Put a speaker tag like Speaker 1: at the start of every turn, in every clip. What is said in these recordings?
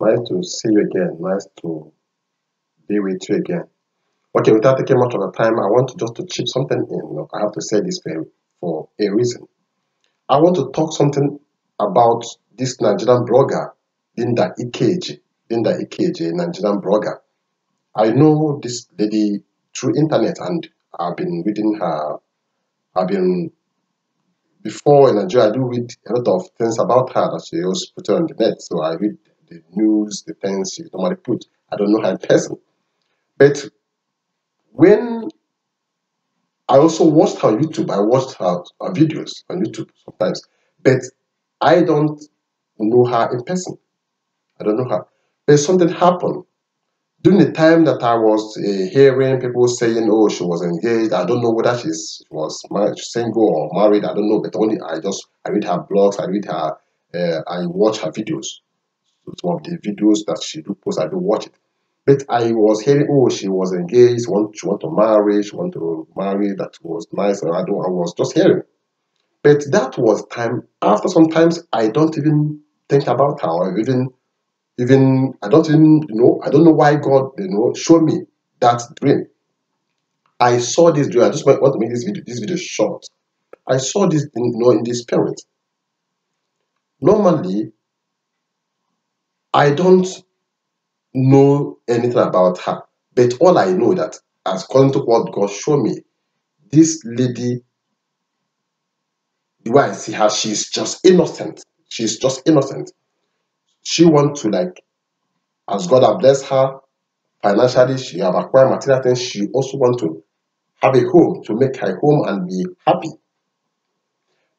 Speaker 1: Nice to see you again. Nice to be with you again. Okay, without taking much of the time, I want to just to chip something in. I have to say this for, for a reason. I want to talk something about this Nigerian blogger, Linda Ikeji. Linda Ikeji, Nigerian blogger. I know this lady through internet and I've been reading her. I've been before in Nigeria, I do read a lot of things about her that she always put on the net. So I read the news, the things she normally put. I don't know her in person. But when I also watched her YouTube, I watched her, her videos on YouTube sometimes, but I don't know her in person. I don't know her. But something happened during the time that I was uh, hearing people saying, "Oh, she was engaged." I don't know whether she was married, single or married. I don't know, but only I just I read her blogs, I read her, uh, I watch her videos. Some of the videos that she do post, I do watch it. But I was hearing, oh, she was engaged, want she want to marry, she want to marry. That was nice, and I don't. I was just hearing. But that was time. After sometimes I don't even think about her, or even even I don't even know I don't know why God you know showed me that dream. I saw this dream. I just want to make this video this video short. I saw this you know in the spirit. Normally, I don't know anything about her, but all I know that as according to what God showed me, this lady, the way I see her, she's just innocent. She's just innocent. She want to like, as God have blessed her financially, she have acquired material things. She also want to have a home to make her home and be happy.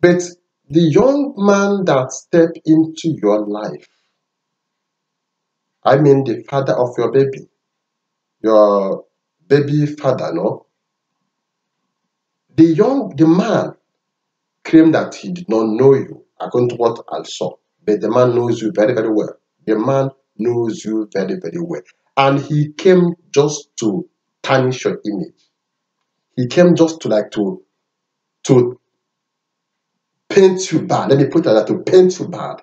Speaker 1: But the young man that step into your life, I mean the father of your baby, your baby father, no? The young, the man claimed that he did not know you, according to what I saw. But the man knows you very, very well. The man knows you very, very well. And he came just to tarnish your image. He came just to like to to paint you bad. Let me put it like that to paint you bad.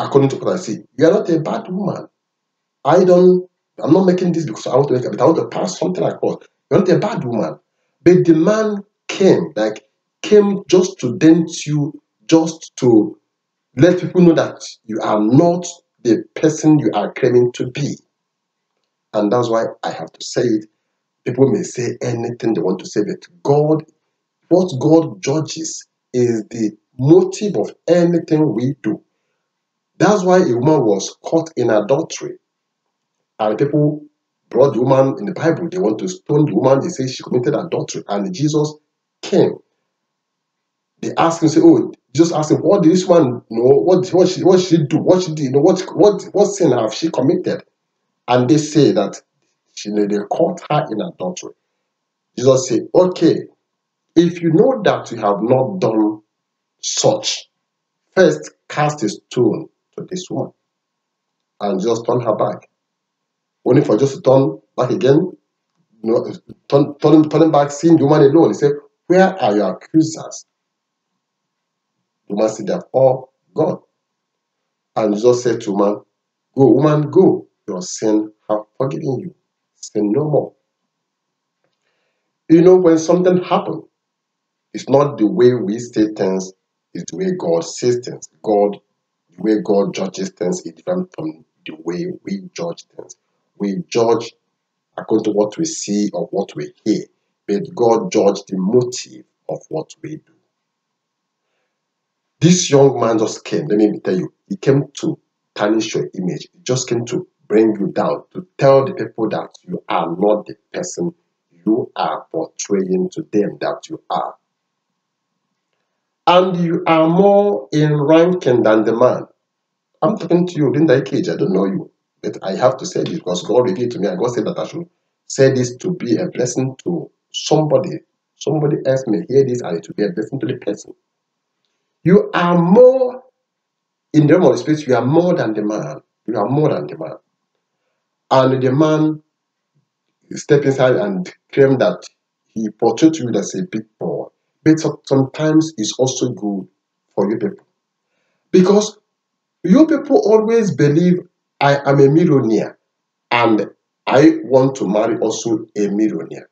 Speaker 1: According to what I see. You are not a bad woman. I don't I'm not making this because I want to make it, but I want to pass something across. You're not a bad woman. But the man came, like came just to dent you, just to let people know that you are not the person you are claiming to be. And that's why I have to say it. People may say anything they want to say, but God, what God judges is the motive of anything we do. That's why a woman was caught in adultery. And people brought the woman in the Bible. They want to stone the woman. They say she committed adultery. And Jesus came. They asked him, say, Oh, Jesus asked him, What did this one know? What what she what she do? What she did? You know, what what what sin have she committed? And they say that she they caught her in adultery. Jesus said, Okay, if you know that you have not done such, first cast a stone this woman and just turn her back. Only for just to turn back again, you know, turn, turn, turning back, seeing the woman alone. He said, Where are your accusers? The woman said, They have all gone. And Jesus said to woman, Go, woman, go. Your sin have forgiven you. Sin no more. You know, when something happens, it's not the way we say things, it's the way God says things. God, way God judges things is different from the way we judge things. We judge according to what we see or what we hear, but God judged the motive of what we do. This young man just came, let me tell you, he came to tarnish your image. He just came to bring you down, to tell the people that you are not the person you are portraying to them that you are. And you are more in ranking than the man. I'm talking to you, Linda Ikeji. I don't know you, but I have to say this because God revealed to me, and God said that I should say this to be a blessing to somebody. Somebody else may hear this and it will be a blessing to the person. You are more in the realm of the you are more than the man. You are more than the man. And the man step inside and claim that he portrayed you as a big boy. But sometimes it's also good for you people. Because You people always believe I am a millionaire and I want to marry also a millionaire.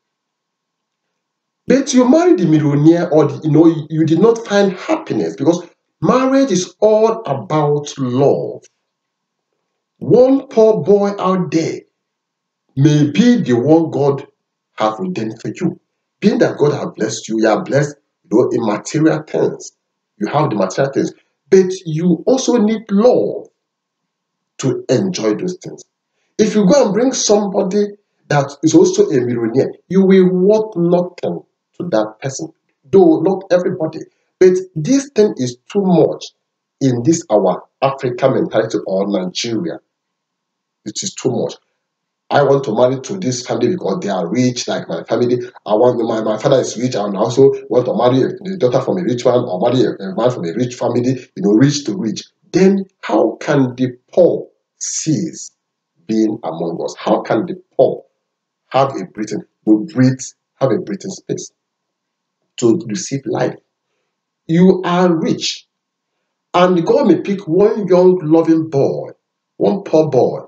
Speaker 1: But you married the millionaire or the, you know you did not find happiness because marriage is all about love. One poor boy out there may be the one God have ordained for you. Being that God have blessed you, you are blessed you know, in material things. You have the material things, but you also need love to enjoy those things. If you go and bring somebody that is also a millionaire, you will worth nothing to that person. Though not everybody, but this thing is too much in this our African mentality or Nigeria. It is too much. I want to marry to this family because they are rich, like my family. I want my, my father is rich, and also want to marry a, a daughter from a rich man or marry a, a man from a rich family, you know, rich to rich. Then how can the poor cease being among us? How can the poor have a breathing, will breathe, have a breathing space to receive life? You are rich, and God may pick one young loving boy, one poor boy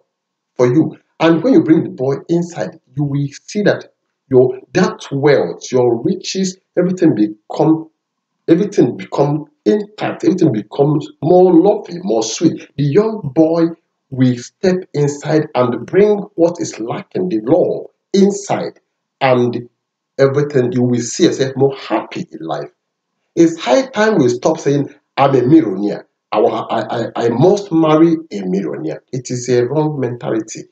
Speaker 1: for you. And when you bring the boy inside, you will see that your that wealth, your riches, everything become everything become intact, everything becomes more lovely, more sweet. The young boy will step inside and bring what is lacking, the law, inside, and everything you will see yourself more happy in life. It's high time we stop saying, I'm a millionaire. I, I, I must marry a millionaire. It is a wrong mentality.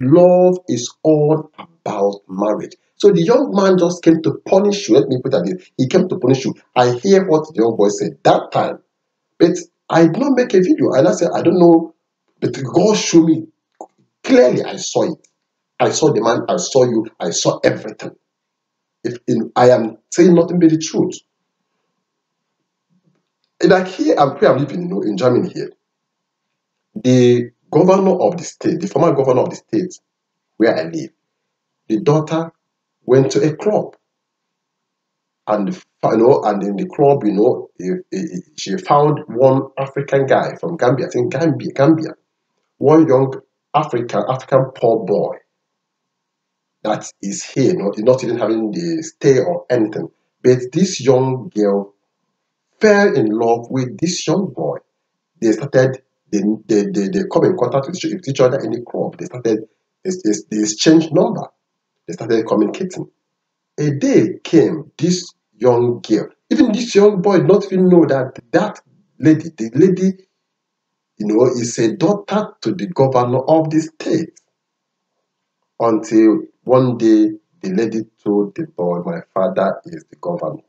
Speaker 1: Love is all about marriage. So the young man just came to punish you. Let me put that in. He came to punish you. I hear what the young boy said that time. But I did not make a video. And I said, I don't know. But God showed me clearly. I saw it. I saw the man. I saw you. I saw everything. If in, I am saying nothing but the truth. Like here, I'm I'm living, you know, in Germany here. The governor of the state, the former governor of the state where I live, the daughter went to a club. And you know, and in the club, you know, she found one African guy from Gambia, I think Gambia, Gambia, one young African African poor boy that is here, not, not even having the stay or anything. But this young girl fell in love with this young boy. They started, they, they, they, they come in contact with each other in the club. They started, they, they exchanged number. They started communicating. A day came, this young girl, even this young boy not even know that that lady, the lady, you know, is a daughter to the governor of the state. Until one day, the lady told the boy, My father is the governor.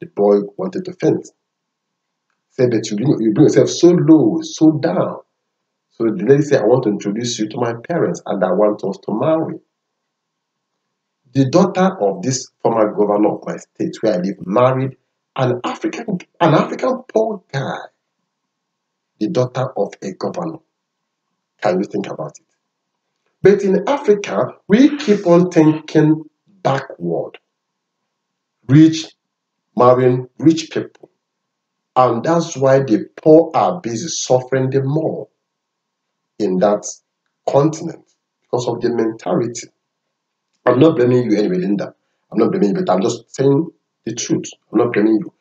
Speaker 1: The boy wanted to faint. Said that you you bring yourself so low, so down. So the lady said, I want to introduce you to my parents and I want us to marry. The daughter of this former governor of my state where I live married an African, an African poor guy, the daughter of a governor. Can you think about it? But in Africa, we keep on thinking backward. Rich marrying rich people. And that's why the poor are busy suffering the more in that continent because of the mentality. I'm not blaming you anyway, Linda. I'm not blaming you, but I'm just saying the truth. I'm not blaming you.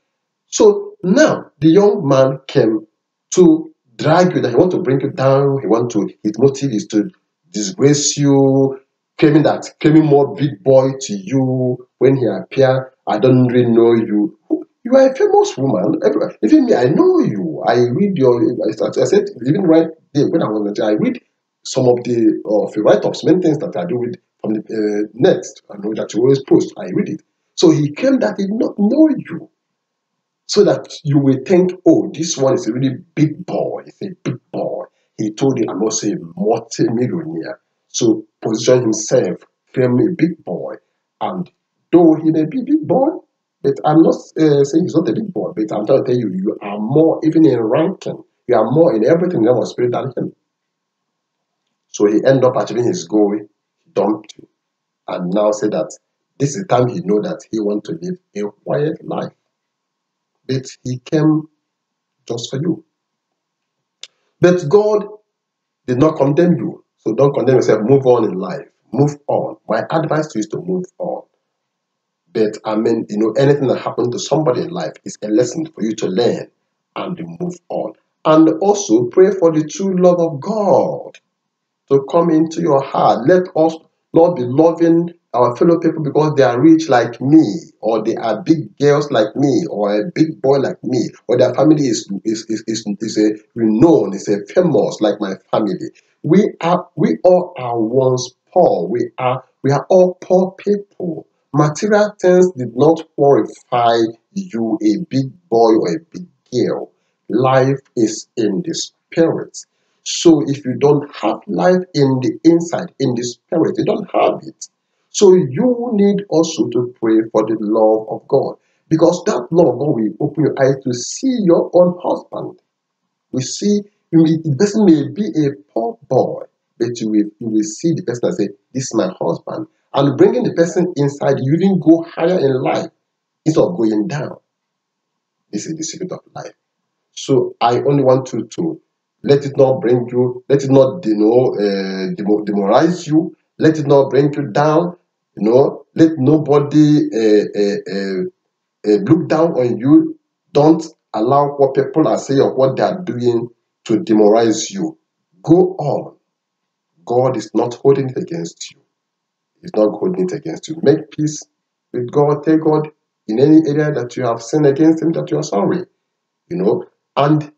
Speaker 1: So now the young man came to drag you, that he want to bring you down. He want to, his motive is to disgrace you, claiming that, claiming more big boy to you when he appear. I don't really know you. You are a famous woman. Even me, I know you. I read your. I said even right there when I was there, I read some of the of the write-ups, many things that I do with from the uh, net. I know that you always post. I read it. So he came that he did not know you, so that you will think, oh, this one is a really big boy. He's a big boy. He told you, I'm also a multi-millionaire. So position himself, claim a big boy, and though he may be big boy, but I'm not uh, saying he's not a big boy, but I'm trying to tell you, you are more, even in ranking, you are more in everything in our spirit than him. So he ended up achieving his goal, he dumped you, and now say that this is the time he know that he want to live a quiet life. But he came just for you. But God did not condemn you. So don't condemn yourself. Move on in life. Move on. My advice to you is to move on. But I mean, you know, anything that happened to somebody in life is a lesson for you to learn and move on. And also pray for the true love of God to come into your heart. Let us not be loving our fellow people because they are rich like me, or they are big girls like me, or a big boy like me, or their family is is, is, is, is a renowned, is a famous like my family. We are we all are once poor. We are we are all poor people. Material things did not qualify you a big boy or a big girl. Life is in the spirit. So if you don't have life in the inside, in the spirit, you don't have it. So you need also to pray for the love of God. Because that love of God will open your eyes to see your own husband. We see the person may be a poor boy, but you will, you will see the person and say, This is my husband. And bringing the person inside, you even go higher in life instead of going down. This is the secret of life. So I only want you to let it not bring you, let it not you know, uh, demoralize you, let it not bring you down, you know, let nobody uh, uh, look down on you. Don't allow what people are saying or what they are doing to demoralize you. Go on. God is not holding it against you. He's not holding it against you. Make peace with God. Tell God in any area that you have sinned against Him that you are sorry. You know, and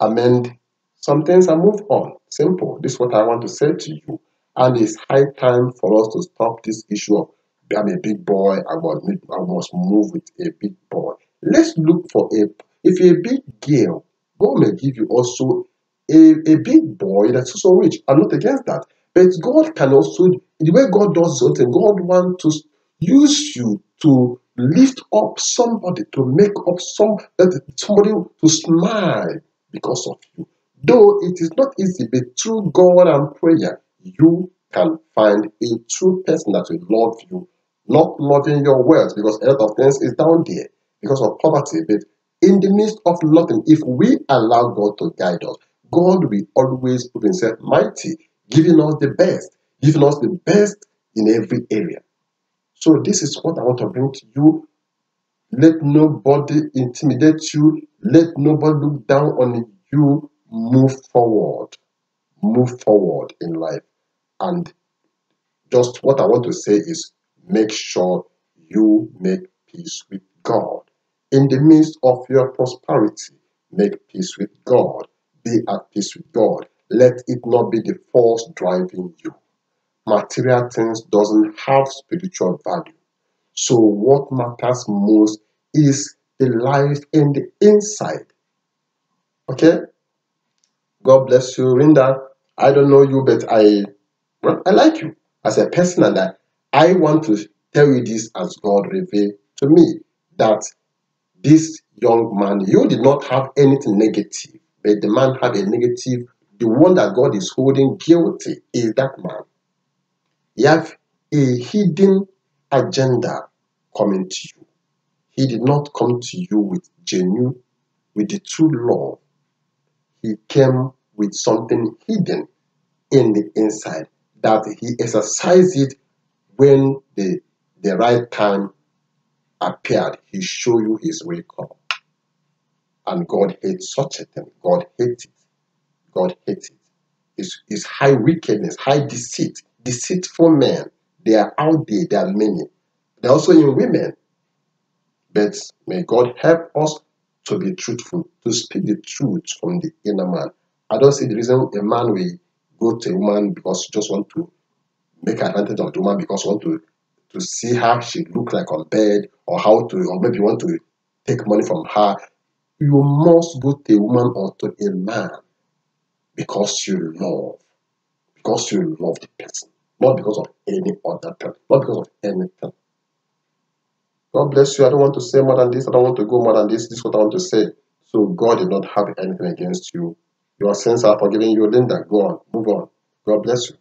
Speaker 1: amend some things and move on. Simple. This is what I want to say to you. And it's high time for us to stop this issue of I'm a big boy, I must, I must move with a big boy. Let's look for a if you're a big girl, God may give you also a, a big boy that's also rich. I'm not against that. But God can also, in the way God does something, God wants to use you to lift up somebody, to make up some that somebody to smile because of you. Though it is not easy, but through God and prayer, you can find a true person that will love you, not loving your wealth because a lot of things is down there because of poverty. But in the midst of nothing, if we allow God to guide us, God will always prove himself mighty, giving us the best, giving us the best in every area. So this is what I want to bring to you. Let nobody intimidate you. Let nobody look down on you. Move forward. Move forward in life. And just what I want to say is make sure you make peace with God. In the midst of your prosperity, make peace with God. Be at peace with God. Let it not be the force driving you. Material things doesn't have spiritual value. So what matters most is the life in the inside. Okay? God bless you, Linda. I don't know you, but I I like you as a person, and I, I want to tell you this as God revealed to me that this young man, you did not have anything negative, but the man had a negative. The one that God is holding guilty is that man. He have a hidden agenda coming to you. He did not come to you with genuine, with the true love. He came with something hidden in the inside that he exercised it when the, the right time appeared. He showed you his record. And God hates such a thing. God hates it. God hates it. It's, it's high wickedness, high deceit, deceitful men. They are out there, they are many. They're also in women. But may God help us to be truthful, to speak the truth from the inner man. I don't see the reason a man will go to a woman because he just want to make advantage of the woman because want to to see how she look like on bed or how to or maybe want to take money from her. You must go to a woman or to a man because you love, because you love the person, not because of any other thing, not because of anything. God bless you. I don't want to say more than this. I don't want to go more than this. This is what I want to say. So God did not have anything against you. Your sins are forgiven you. Linda, go on. Move on. God bless you.